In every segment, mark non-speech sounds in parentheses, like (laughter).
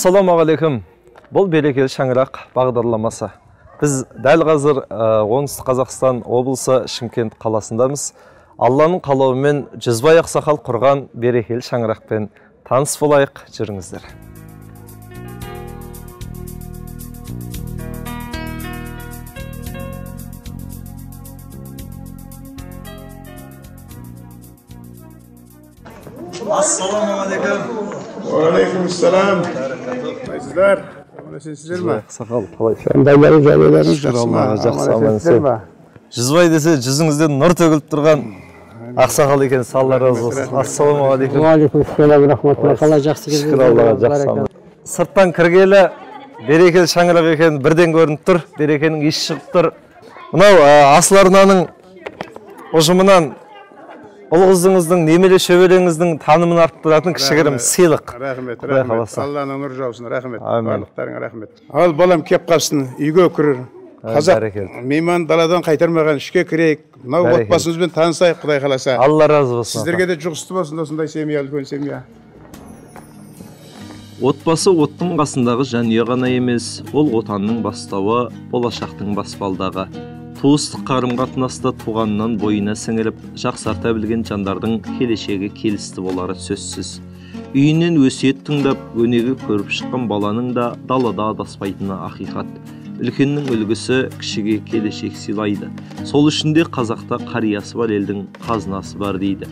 ассалаумағалейкум. Бұл берекелі шаңырақ бағдарламасы. Біз дәл қазір ә, оңтүстік қазақстан облысы шымкент қаласындамыз. Алланың қалауымен жүзбай ақсақал құрған берекелі шаңырақпен таныс болайық. Жүріңіздер. Ассалаумағалейкум. Уағалейкумассалам қалайсыздар аман есенсіздер ма ақсақал қалай жағдайларыңыз жағдайларыңыз Шүкір жақсы ма Аллаға, жақсы, аман аман есенсіздер ма жүзбай десе жүзіңізден нұр төгіліп тұрған ақсақал екенсіз алла разы болсын ассалаумағалейкум уағалейкум ассалам рахматулла қалай жақсы шүкір аллаға жақсы сырттан кіргелі берекелі шаңырақ екені бірден көрініп тұр берекенің иісі шығып тұр мынау асыл арнаның ұжымынан ұл қызыңыздың немере шөбереңіздің танымын арттыратын кішігірім сыйлық. Рахмет Құдай рахмет. қаласа. алланың нұры жаусын. Рахмет. Барлықтарыңа рахмет. Ал балам кеп қалсын үйге кір қазақ бәрекелді. мейман даладан қайтармаған ішке кірейік. Мынау отбасымызбен танысайық құдай қаласа. Алла разы болсын сіздерге де жұғысты болсын осындай семья үлкен семья. Отбасы оттың қасындағы жанұя ғана емес ол отанның бастауы болашақтың баспалдағы. Туыстық қарым қатынаста туғаннан бойына сіңіріп жақсарта білген жандардың келешегі келісті болары сөзсіз. Үйінен өсиет тыңдап өнеге көріп шыққан баланың да далада адаспайтыны ақиқат. Үлкеннің үлгісі кішіге келешек сыйлайды. Сол үшін де қазақта қариясы бар елдің қазынасы бар дейді.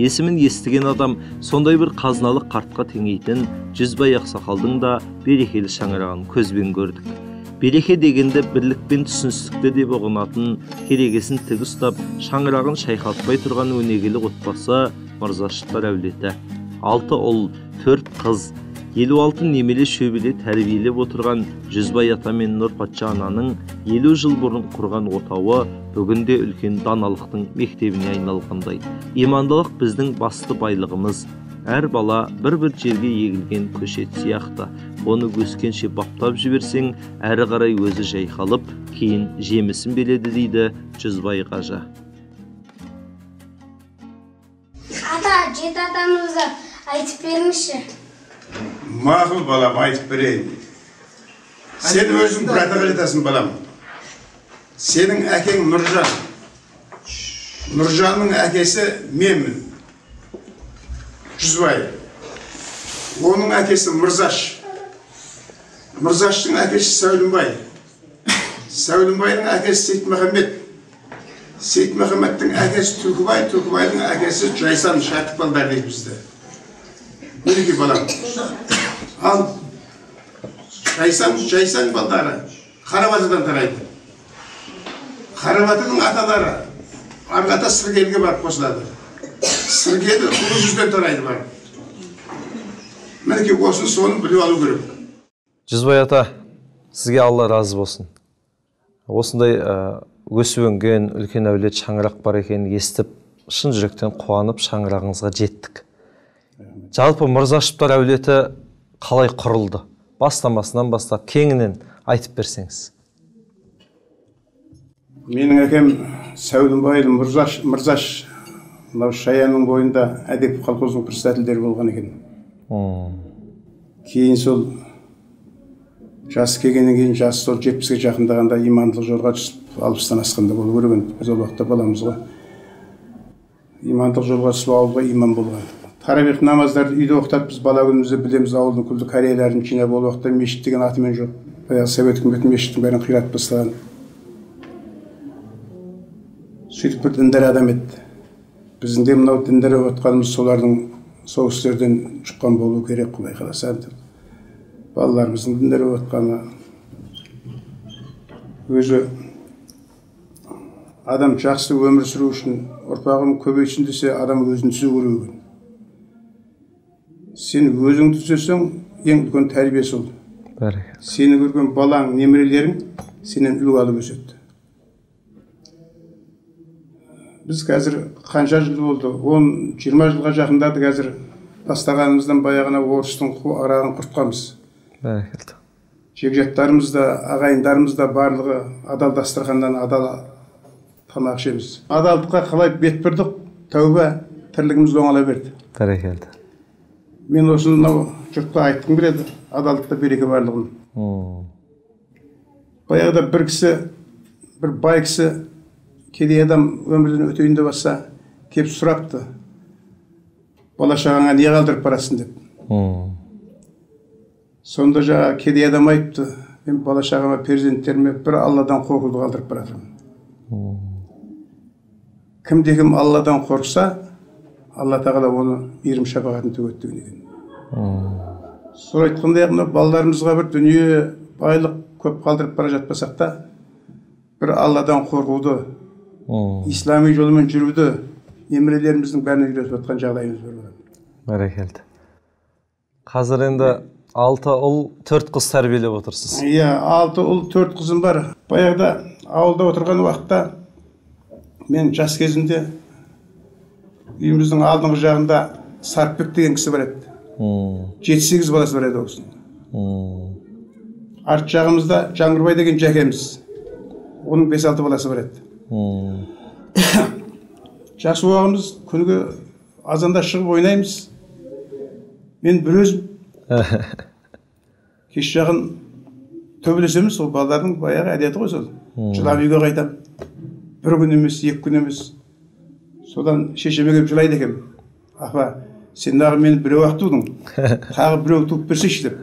Есімін естіген адам сондай бір қазыналы қартқа теңейтін жүзбай ақсақалдың да берекелі шаңырағын көзбен көрдік. Береке дегенді бірлік пен түсіністікті деп ұғынатын керегесін тік ұстап шаңырағын шайқалтпай тұрған өнегелі отбасы мырзашевтар әулеті. Алты ұл төрт қыз елу алты немере шөбере тәрбиелеп отырған жүзбай ата мен нұрпатша ананың елу жыл бұрын құрған отауы бүгінде үлкен даналықтың мектебіне айналғандай. Имандылық біздің басты байлығымыз. Әр бала бір бір жерге егілген көшет сияқты. Оны өскенше баптап жіберсең әрі қарай өзі жайқалып кейін жемісін береді дейді жүзбай қажы. Ата жеті атамызды айтып беріңізші. Мақұл балам айтып берейін. Сен өзің атаға жатасың балам. Сенің әкең нұржан. Нұржанның әкесі менмін жүзбай оның әкесі мырзаш. Мырзаштың әкесі сәулімбай. Сәулімбайдың әкесі сейітмахамбет сейітмахамбеттің әкесі түлкібай түлкібайдың әкесі жайсан шатықпалдар дейді бізді мінекей балам ал жайсан жайсан балдары қарабатыдан тарайды. Қарабатының аталары арғы ата сыргелге барып қосылады. Сыргелі ұлы жүзден тарайды барып. Мінекей осыны соны біліп алу керек. Жүзбай ата сізге алла разы болсын. Осындай өсіп өнген үлкен әулет шаңырақ бар екенін естіп шын жүректен қуанып шаңырағыңызға жеттік. Жалпы мырзашевтар әулеті қалай құрылды? Бастамасынан бастап кеңінен айтып берсеңіз. Менің әкем сәулімбай мырзаш мырзаш мынау шаянның бойында әдеп колхоздың председательдері болған екен. Кейін сол жасы келгеннен кейін жасы сол жетпіске жақындағанда имандылық жолға түсіп алпыстан асқанда болу керек енді. Біз ол уақытта баламыз ғой. Имандылық жолға түсіп ауылға имам болған. Таравих намаздарды үйде оқытады. Біз бала күнімізде білеміз ауылдың күлді кореяларын жинап ол уақытта мешіт деген атымен жоқ. Баяғы совет үкіметі мешіттің бәрін қиратып тастаған. Сөйтіп бір діндар адам еді біздің де мынау діндар болып жатқанымыз солардың сол кісілерден шыққан болу керек құдай қаласа. деп балаларымыздың діндар болып жатқаны өзі адам жақсы өмір сүру үшін ұрпағым көбейсін десе адам өзін түзеу керек екен. Сен өзіңді түзесең ең үлкен тәрбие сол сені көрген балаң немерелерің сенен үлгі алып өседі біз қазір қанша жыл болды? Он жиырма жылға жақындады қазір. Тастағанымыздан баяғына орыстың қу- арағын құртқанбыз. Бәрекелді. Жекжаттарымыз да ағайындарымыз да барлығы адал дастарханнан адал тамақ ішеміз. Адалдыққа қалай бет бұрдық? Тәуба тірлігіміз оңала берді. Бәрекелді. Мен осыны мынау жұртқа айтқым келеді адалдықта береке барлығын. Баяғыда бір кісі бір бай кісі кедей адам өмірден өтейін деп жатса келіп сұрапты. Бала шағаңа не қалдырып барасың деп. Сонда жаңағы кедей адам айтты мен бала шағама перзенттеріме бір алладан қорқуды қалдырып бара жатырмын кімде кім алладан қорықса алла тағала оны мейірім шапағатын төгеді деген екен сол айтқандай ақ мына балаларымызға бір дүние байлық көп қалдырып бара жатпасақ та бір алладан қорқуды ислами жолмен жүруді немерелеріміздің бәріне үйретіп жатқан жағдайымыз бар бәрекелді қазір енді алты ұл төрт қыз тәрбиелеп отырсыз. Иә алты ұл төрт қызым бар. Баяғыда ауылда отырған уақытта мен жас кезімде үйіміздің алдыңғы жағында сарпбек деген кісі бар еді. Жеті сегіз баласы бар еді ол кісінің. Арт жағымызда жаңғырбай деген жәкеміз. Оның бес алты баласы бар еді. (coughs) Жақсы уағымыз күніге азанда шығып ойнаймыз. Мен бір өзім (laughs) кеш жағын төбелесеміз сол балалардың баяғы әдеті ғой сол. Жылап үйге қайтамын бір күн емес екі күн емес. Содан шешеме келіп жылайды екенмін. Апа сен неғып мені біреу ақ тудың. (laughs) Тағы біреу туып берсейші деп.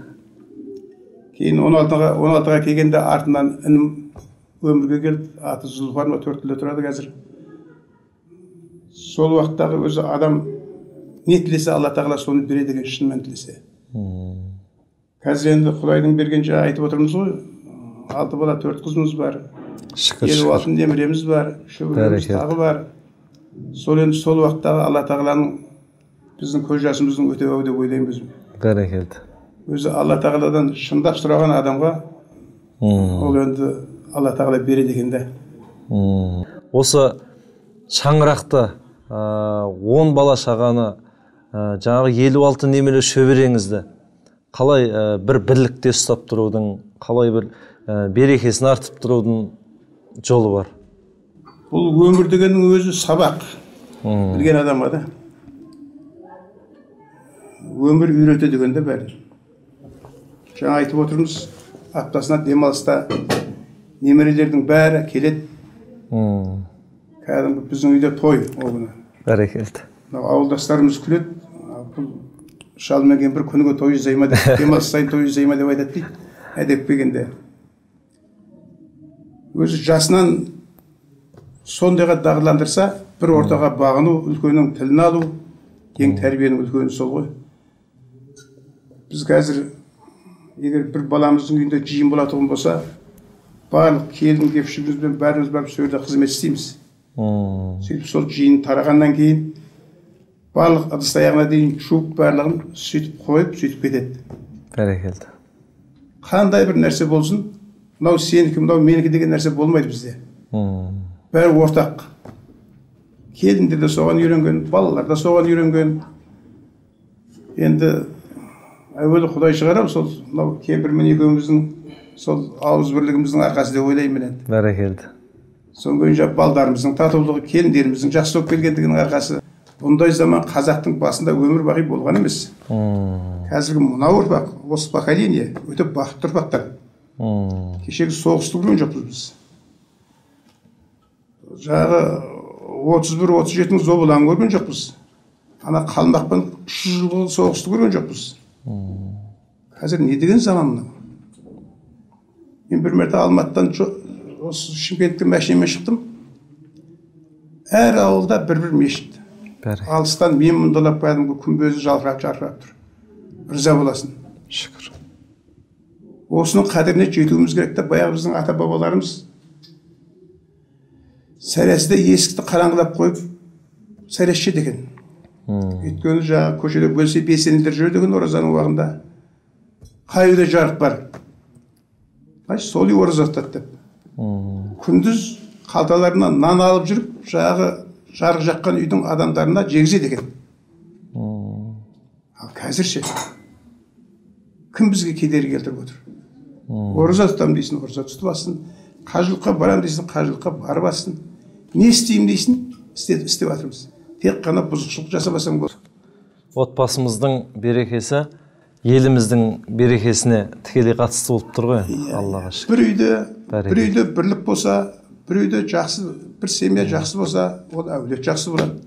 Кейін он алтыға он алтыға келгенде артынан інім өмірге келді. Аты зұлфар ма төртөйлі тұрады қазір. Сол уақыттағы өзі адам не тілесе алла тағала соны береді екен шынымен тілесе. Қазір енді құдайдың берген жаңа айтып отырмыз ғой. Алты бала төрт қызымыз бар. Шүкір елу алты немереміз бар шөбереміз тағы бар. Сол енді сол уақыттағы алла тағаланың біздің көз жасымыздың өтеуі деп ойлаймын өзім бәрекелді. Өзі алла тағаладан шындап сұраған адамға ол енді алла тағала береді екен да осы шаңырақты он бала шағаны ә, жаңағы елу алты немере шөбереңізді қалай ә, бір бірлікте ұстап тұрудың қалай бір ә, берекесін артып тұрудың жолы бар? Бұл өмір дегеннің өзі сабақ. М білген адамға да. Өмір үйретеді екен да бәрі. Жаңа айтып отырмыз аптасына демалыста немерелердің бәрі келеді. Кәдімгі біздің үйде той ол күні бәрекелді. Мынау ауылдастарымыз күледі. «А, бұл шалмен кейін бір күніге той жасай ма деп демалыс сайын той жасай ма деп айтады. Дейді әдеп келгенде өзі жасынан сондайға дағдыландырса бір ортаға бағыну үлкеннің тілін алу ең тәрбиенің үлкені сол ғой. Біз қазір егер бір баламыздың үйінде жиын болатын болса барлық келін кепшігімізбен бәріміз барып сол жерде қызмет істейміз. Сөйтіп сол жиын тарағаннан кейін барлық ыдыс аяғына дейін жуып барлығын сөйтіп қойып сөйтіп кетеді. Бәрекелді. Қандай бір нәрсе болсын мынау сенікі мынау менікі деген нәрсе болмайды бізде. М бәрі ортақ. Келіндер де соған үйренген балалар да соған үйренген. Енді әуелі құдай шығар ау сол мынау кемпірмен екеуміздің сол ауыз бірлігіміздің арқасы деп ойлаймын мен енді. Бәрекелді. Содан кейін жаңағы балдарымыздың татулығы келіндеріміздің жақсы болып келгендігінің арқасы. Бұндай заман қазақтың басында өмір бақи болған емес. Қазіргі мынау ұрпақ осы поколение өте бақытты ұрпақтар. Кешегі соғысты көрген жоқпыз біз. Жаңағы отыз бір отыз жетінің зобалаңын көрген жоқпыз ана қалмақпен үш жүз жыл соғысты көрген жоқпыз қазір не деген заман мынау? Мен бір мәрте алматыдан осы шымкентке машинамен шықтым. Әр ауылда бір бір мешіт. Бәрекелді алыстан мен мұндалап кәдімгі күмбезі жарқырап жарқырап тұр риза боласың шүкір осының қадіріне жетуіміз керек та баяғы біздің ата бабаларымыз сәресіде есікті қараңғылап қойып сәрес ішеді екен м өйткені жаңағы көшеде бөлсе белсенділер жүреді екен оразаның уағында қай үйде жарық бар значит сол үй ораза ұстады деп күндіз қалталарынан нан алып жүріп жаңағы жарық жаққан үйдің адамдарына жегізеді екен. Ал қазір ше кім бізге кедергі келтіріп отыр? Ораза тұтамын дейсің ораза тұтып алсын қажылыққа барамын дейсің қажылыққа барып алсын не істеймін дейсің істе, істеп жатырмыз. Тек қана бұзықшылық жасамасаң болады. Отбасымыздың берекесі еліміздің берекесіне тікелей қатысты болып тұр ғой аллаға шүкір. Бір үйде бір үйде бірлік болса бір үйде жақсы бір семья жақсы болса ол әулет жақсы болады.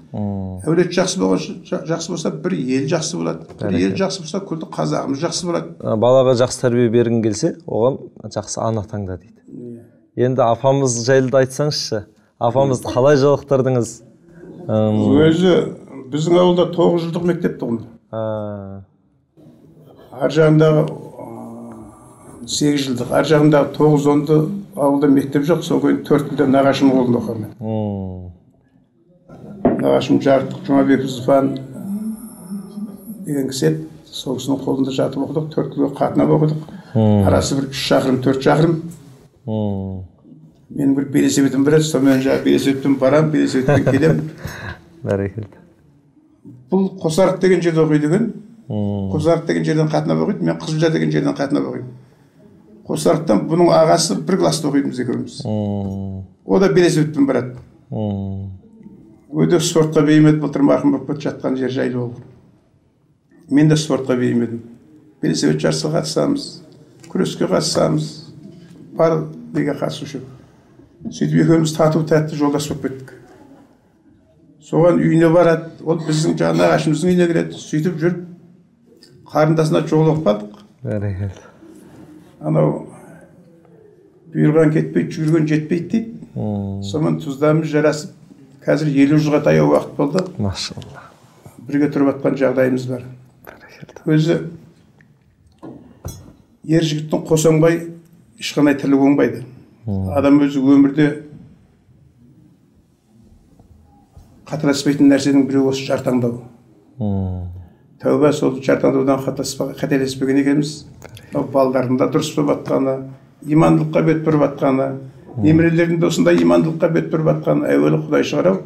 Әулет жақсы болған жа- жақсы болса бір ел жақсы болады. Бір ел жақсы болса күлді қазағымыз жақсы болады. Балаға жақсы тәрбие бергің келсе оған жақсы ана таңда дейді. Енді апамыз жайлы да айтсаңызшы апамызды қалай жолықтырдыңыз? Ым, өзі біздің ауылда тоғыз жылдық мектеп тұғын ә, ар жағындағы сегіз жылдық. Ар жағындағы тоғыз онды ауылда мектеп жоқ сол кейін төрт тілде нағашымның қолында оқығанмын нағашым жарықтық жұмабеков зұфан деген кісі еді. Сол кісінің қолында жатып оқыдық төрт тілге қатынап оқыдық. Арасы бір үш шақырым төрт шақырым. Менің бір велосипедім бар еді сонымен жаңағы велосипедпен барамын велосипедпен келемін (laughs) бәрекелді. Бұл қосарық деген жерде оқиды екен. Қосарық деген жерден қатынап оқиды мен қызылжар деген жерден қатынап оқимын. Қосарықтан бұның ағасы бір класста оқитынбыз екеуміз м, о. Да велосипедпен барады өте спортқа бейім еді былтыр марқұм болып жатқан жер жайлы болды мен де спортқа бейім едім. Велосипед жарысқа қатысамыз күреске қатысамыз бар неге қатысушы едік. сөйтіп екеуміз тату тәтті жолдас болып кеттік. Соған үйіне барады ол біздің жаңағы нағашымыздың үйіне кіреді. Сөйтіп жүріп қарындасына жолығып қалдық бәрекелді. Анау бұйырған кетпейді жүгірген жетпейді дейді сонымен тұздамыз жарасып қазір елу жылға таяу уақыт болды машалла бірге тұрып жатқан жағдайымыз бар өзі ер жігіттің қос оңбай ешқандай тірлік оңбайды адам өзі өмірде қателеспейтін нәрсенің біреуі осы жар таңдау тәуба сол жар таңдаудан қателеспе- қателеспеген екенбіз мынау балдардың да дұрыс болып жатқаны имандылыққа бет бұрып жатқаны немерелердің де осындай имандылыққа бет бұрып жатқаны әуелі құдай шығар ау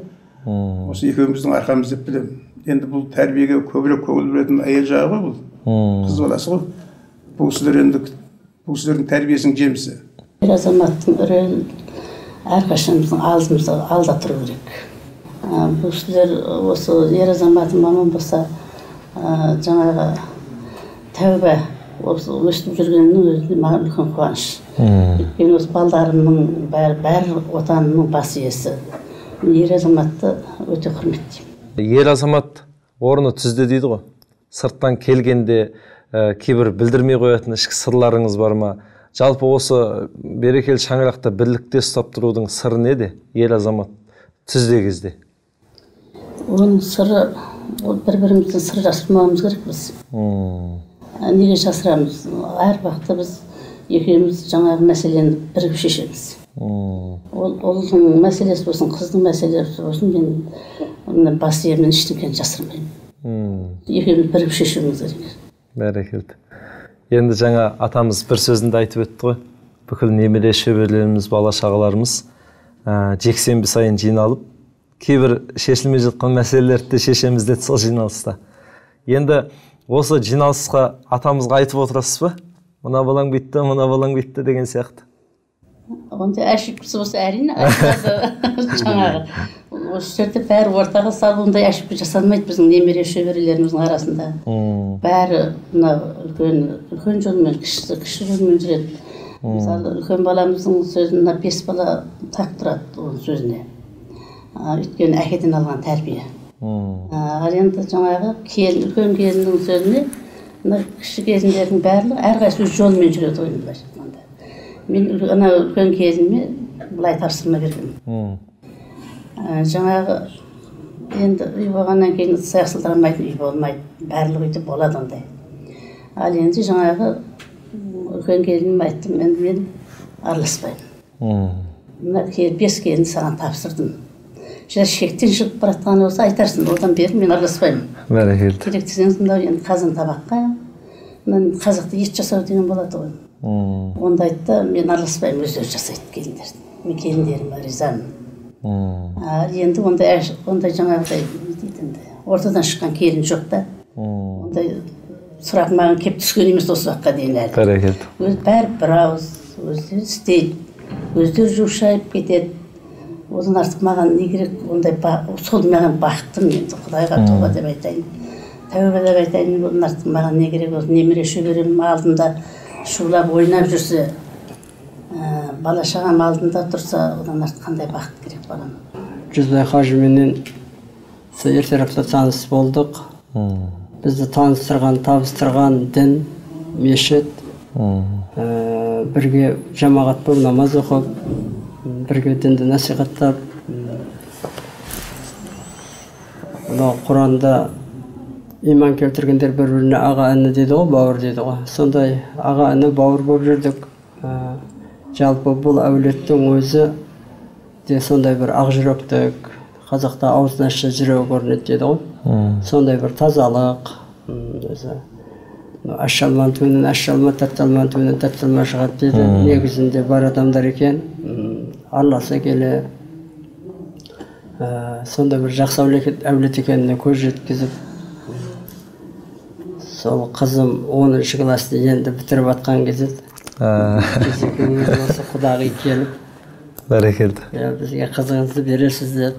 осы екеуміздің арқамыз деп білемін. Енді бұл тәрбиеге көбірек көңіл бөлетін әйел жағы ғой бұл. Қыз баласы ғой. Бұл кісілер енді бұл кісілердің тәрбиесінің жемісі. Ер азаматтың үрейін әрқашан біздің алдымызда алда тұру керек. Бұл кісілер осы ер азаматым аман болса жаңағы тәуба осы өстіп жүргенінің өзінде маған үлкен қуаныш. Өйткені осы балдарымның бәрі бәрі отанымның бас иесі. Мен ер азаматты өте құрметтеймін. Ер азамат орны түзде дейді ғой. Сырттан келгенде ә, кейбір білдірмей қоятын ішкі сырларыңыз бар ма? Жалпы осы берекелі шаңырақта бірлікте ұстап тұрудың сыры неде ер азамат? Түзде кезде. Оның сыры ол бір бірімізден сыр жасырмауымыз керек біз. М, Ә, неге жасырамыз? Әр уақытта біз екеуміз жаңағы мәселені бірігіп шешеміз. Ол ұлдың мәселесі болсын қыздың мәселесі болсын мен бас иемнен ештеңені жасырмаймын. Екеуміз бірігіп шешуіміз керек бәрекелді. Енді жаңа атамыз бір сөзінде айтып өтті ғой. Бүкіл немере шөберелеріміз бала шағаларымыз ә, жексенбі сайын жиналып кейбір шешілмей жатқан мәселелерді де шешеміз деді сол жиналыста. Енді осы жиналысқа атамызға айтып отырасыз ба? Мына балаң бүйтті мына балаң бүйтті деген сияқты. Ондай әшіп кісі болса әрине (laughs) жаңағы осы жерде бәрі ортаға салып ондай әшіп жасалмайды біздің немере шөберелеріміздің арасында. Бәрі мынау үлкен үлкен жолмен кішісі кіші жолмен жүреді. Мысалы үлкен баламыздың сөзін мына бес бала тақ тұрады оның сөзіне. Өйткені әкеден алған тәрбие. М, а, ал енді жаңағы келін үлкен келіннің сөзіне мына кіші келіндердің барлығы әрқайсысы өз жолымен жүреді ғой былайша айтқанда мен ана үлкен келініме былай тапсырма бергенмін жаңағы енді үй болғаннан кейін ыдыс сылдырамайтын үй болмайды барлық үйде болады ондай ал енді жаңағы үлкен келініме айттым енді мен араласпаймын мына бес келінді саған тапсырдым жай шектен шығып бара жатқан болса айтарсың одан бері мен араласпаймын бәрекелді. Керек десеңіз мынау енді қазан табаққа мына қазақта ет жасау деген болады ғой. Ондайды да мен араласпаймын өздері жасайды келіндер мен келіндеріме ризамын. А енді ондай ондай жаңағыдай не дейді енді ортадан шыққан келін жоқ та. Ондай сұрақ маған келіп түскен емес осы уақытқа дейін әлі. Бәрекелді. Өз бәрі бір ауыз өздері істейді өздері жуып шайып кетеді. Одан артық маған не керек ондай сол маған бақыттым енді құдайға тоба деп айтайын. Тәубелеп айтайын бұның артын маған не керек осы немере шөберем алдында шулап ойнап жүрсе ә, бала шағам алдында тұрса одан артық қандай бақыт керек балам? Жүзбай қажыменен сол ертеректе таныс болдық. Бізді таныстырған табыстырған дін мешіт. Ә, бірге жамағат болып намаз оқып бірге дінді насихаттап мынау құранда иман келтіргендер бір біріне аға іні дейді ғой бауыр дейді ғой. Сондай аға іні бауыр болып жүрдік Ә, жалпы бұл әулеттің өзі де сондай бір ақжүректік қазақта аузын ашса жүрегі көрінеді дейді ғой. Сондай бір тазалық өзі мынау ашшалман түбінен ашшалма тәтталман түбінен тәтталма шығады дейді. Негізінде бар адамдар екен. Араласа келе ә, сондай бір жақсы әулет, әулет екеніне көз жеткізіп сол қызым оныншы классты енді бітіріп жатқан кезде осы құдағи келіп бәрекелді. «Иә, бізге қызыңызды бересіз деді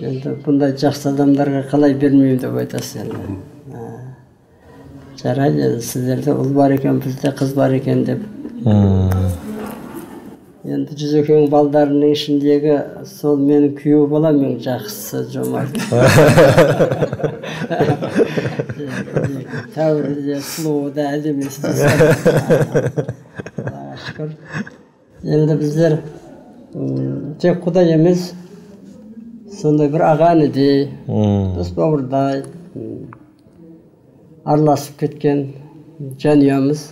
енді бұндай жақсы адамдарға қалай бермеймін деп айтасыз енді. Жарайды енді сіздерде ұл бар екен бізде қыз бар екен деп. Енді жүзекең балдарының ішіндегі сол менің күйеу балам ең жақсысы жомарт тәуірі де сұлуы да әдемісі де аллаға шүкір енді біздер тек құдай емес сондай бір аға інідей дос бауырдай араласып кеткен жанұямыз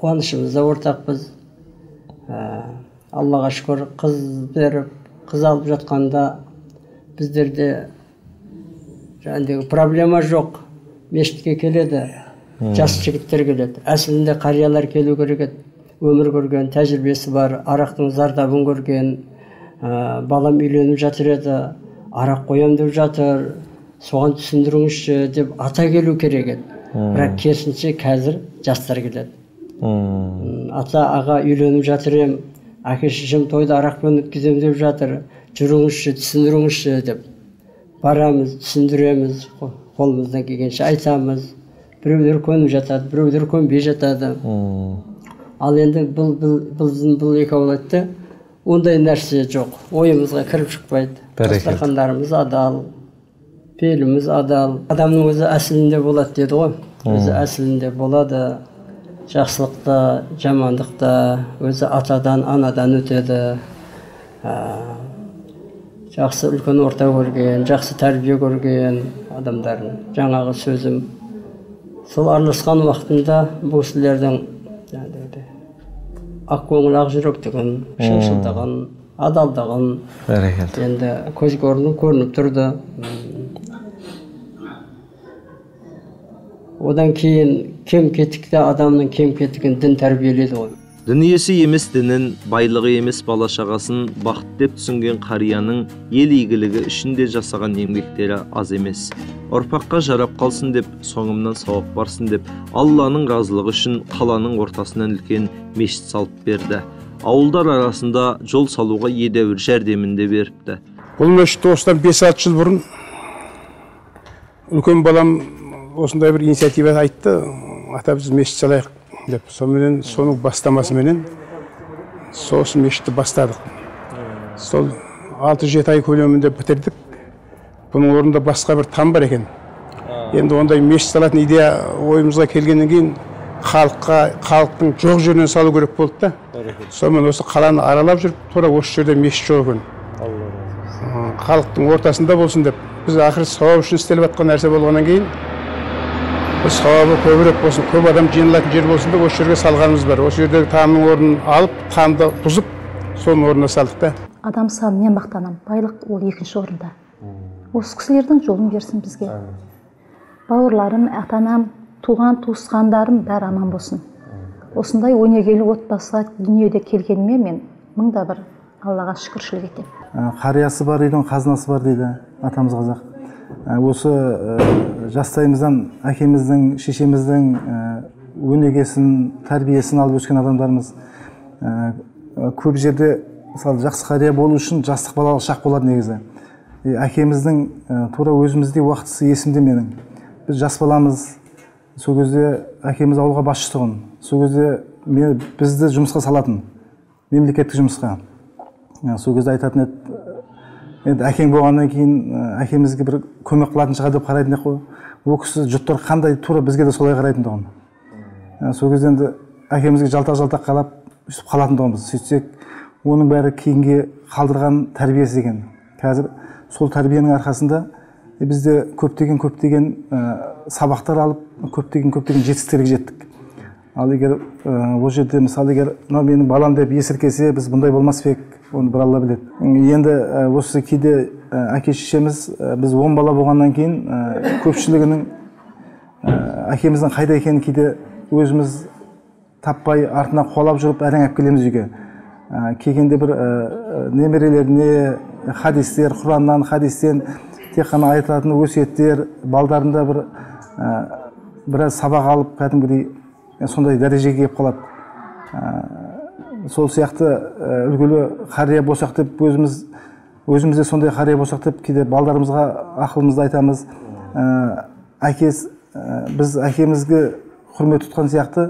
қуанышымыз да ортақпыз аллаға шүкір қыз беріп қыз алып жатқанда біздерде жаңағыдегі проблема жоқ мешітке келеді жас жігіттер келеді әсілінде қариялар келу керек еді өмір көрген тәжірибесі бар арақтың зардабын көрген ә, балам үйленіп жатыр еді арақ қоямын деп жатыр соған түсіндіріңізші деп ата келу керек еді бірақ керісінше қазір жастар келеді ата аға үйленіп жатыр ем. Әке шешем тойды арақпен өткіземін деп жатыр. Жүріңізші түсіндіріңізші деп. Барамыз түсіндіреміз қо- қолымыздан келгенше айтамыз. Біреулер көніп жатады біреулер көнбей жатады. Ал енді бұл бұл біздің бұл екі әулетте ондай нәрсе жоқ. Ойымызға кіріп шықпайды. Дастархандарымыз адал. Пейіліміз адал. Адамның өзі әсілінде болады деді ғой. Өзі әсілінде болады. Жақсылықта жамандықта өзі атадан анадан өтеді. Ә, жақсы үлкен орта көрген жақсы тәрбие көрген адамдардың жаңағы сөзім. Сол араласқан уақытында бұл кісілердің ақкөңіл ақжүректігін шыншылдығын адалдығын бәрекелді. енді көзге көрініп тұрды. Одан кейін кем кетікті адамның кем кетігін дін тәрбиеледі ғой. Дін иесі емес дінін байлығы емес бала шағасын бақыт деп түсінген қарияның ел игілігі үшін де жасаған еңбектері аз емес. Ұрпаққа жарап қалсын деп соңымнан сауап барсын деп алланың разылығы үшін қаланың ортасынан үлкен мешіт салып берді. Ауылдар арасында жол салуға едәуір жәрдемін де беріпті. Бұл мешітті осыдан бес алты жыл бұрын үлкен балам осындай бір инициатива айтты. Ата біз мешіт салайық деп. Соныменен соның бастамасыменен сосын мешітті бастадық. Сол алты жеті ай көлемінде бітірдік. Бұның орнында басқа бір там бар екен. Енді ондай мешіт салатын идея ойымызға келгеннен кейін халыққа халықтың жоқ жерінен салу керек болды да. Сонымен осы қаланы аралап жүріп тура осы жерде мешіт жоқ екен. Халықтың ортасында болсын деп. Біз ақыры сауап үшін істеліп жатқан нәрсе болғаннан кейін сауабы көбірек болсын көп адам жиналатын жер болсын деп осы жерге салғанымыз бар осы жердегі тамның орнын алып тамды бұзып соның орнына салдық та адам санымен мақтанамын байлық ол екінші орында осы кісілердің жолын берсін бізге бауырларым ата анам туған туысқандарым бәрі аман болсын осындай өнегелі отбасыға дүниеде келгеніме мен мың да бір аллаға шүкіршілік етемін қариясы бар үйдің қазынасы бар дейді атамыз қазақ осы ә, жастайымыздан әкеміздің шешеміздің ә, өнегесін тәрбиесін алып өскен адамдармыз Ә, ә, көп жерде мысалы жақсы қария болу үшін жастық балалық шақ болады негізі. Әкеміздің тура өзіміздей уақытысы есімде менің. Біз жас баламыз сол кезде әкеміз ауылға басшы тұғын сол кезде мен, бізді жұмысқа салатын мемлекеттік жұмысқа. Сол кезде айтатын еді енді әкең болғаннан кейін әкемізге бір көмек қылатын шығар деп қарайтын едік қой. Ол кісі жұттар қандай тура бізге де солай қарайтын тұғын сол кезде енді әкемізге жалтақ жалтақ қарап өйстіп қалатын тұғынбыз. Сөйтсек оның бәрі кейінге қалдырған тәрбиесі екен. Қазір сол тәрбиенің арқасында бізде көптеген көптеген ә, сабақтар алып көптеген көптеген жетістіктерге жеттік. Ал егер ә, ол жерде мысалы егер мынау менің балам деп есіркесе біз бұндай болмас па едік оны бір алла біледі. Енді осы кейде әке шешеміз біз он бала болғаннан кейін көпшілігінің әкеміздің қайда екенін кейде өзіміз таппай артына қуалап жүріп әрең алып келеміз үйге келгенде бір немерелеріне хадистер құраннан хадистен тек қана айтылатын өсиеттер балдарында бір біраз сабақ алып кәдімгідей сондай дәрежеге келіп қалады сол сияқты үлгілі қария болсақ деп өзіміз өзіміз де сондай қария болсақ деп кейде балдарымызға ақылымызды айтамыз әкес біз әкемізге құрмет тұтқан сияқты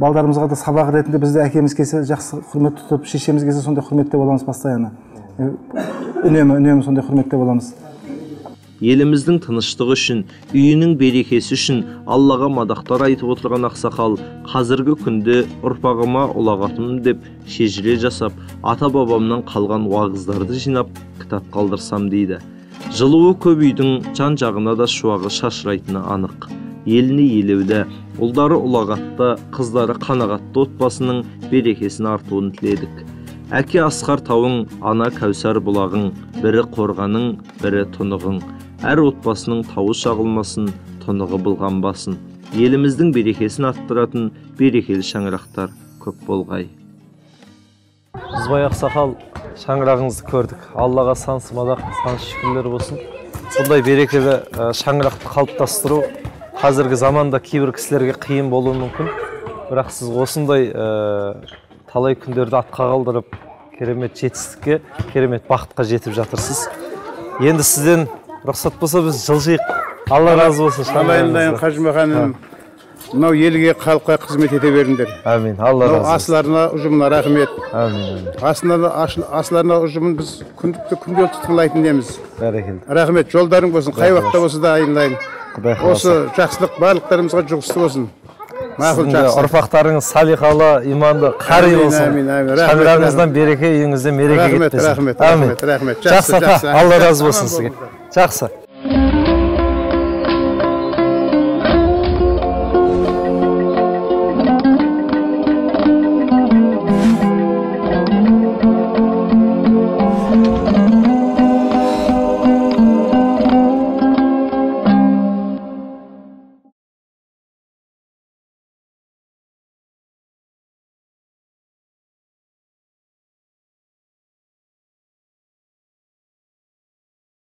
балдарымызға да сабақ ретінде бізде әкеміз келсе жақсы құрмет тұтып шешеміз келсе сондай құрметте боламыз постоянно үнемі үнемі сондай құрметте боламыз еліміздің тыныштығы үшін үйінің берекесі үшін аллаға мадақтар айтып отырған ақсақал қазіргі күнде ұрпағыма ұлағатымын деп шежіре жасап ата бабамнан қалған уағыздарды жинап кітап қалдырсам дейді. Жылуы көп үйдің жан жағына да шуағы шашырайтыны анық. Еліне елеулі ұлдары ұлағатты қыздары қанағатты отбасының берекесін артуын тіледік. Әке асқар тауың ана кәусар бұлағың бірі қорғаның бірі тұнығың. Әр отбасының тауы шағылмасын тұнығы былғанбасын еліміздің берекесін арттыратын берекелі шаңырақтар көп болғай. Қызбай ақсақал шаңырағыңызды көрдік. Аллаға сансыз мадақ сансыз шүкірлер болсын. Бұндай берекелі шаңырақты қалыптастыру қазіргі заманда кейбір кісілерге қиын болуы мүмкін. Бірақ сіз осындай талай күндерді артқа қалдырып керемет жетістікке керемет бақытқа жетіп жатырсыз. Енді сізден рұқсат болса біз жылжиық. алла разы болсын қалайындайын қажымаханым мынау елге халыққа қызмет ете беріңдер. Әмин алла разы болсын. асыларына ұжымына рахмет. Әмин асыларына ұжымын біз күндікті күнделікті тыңдайтын бәрекелді. Рахмет. Жолдарың болсын. Қай уақытта болса да айналайын. Құдай осы жақсылық барлықтарымызға жұғысты болсын. Ұрпақтарыңыз салиқалы иманды қари болсын әмин әмин шаңырағыңыздан береке үйіңізде мереке кетпесін рахмет рахмет рахмет. Жақсы ата алла разы болсын сізге. жақсы.